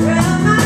Grandma.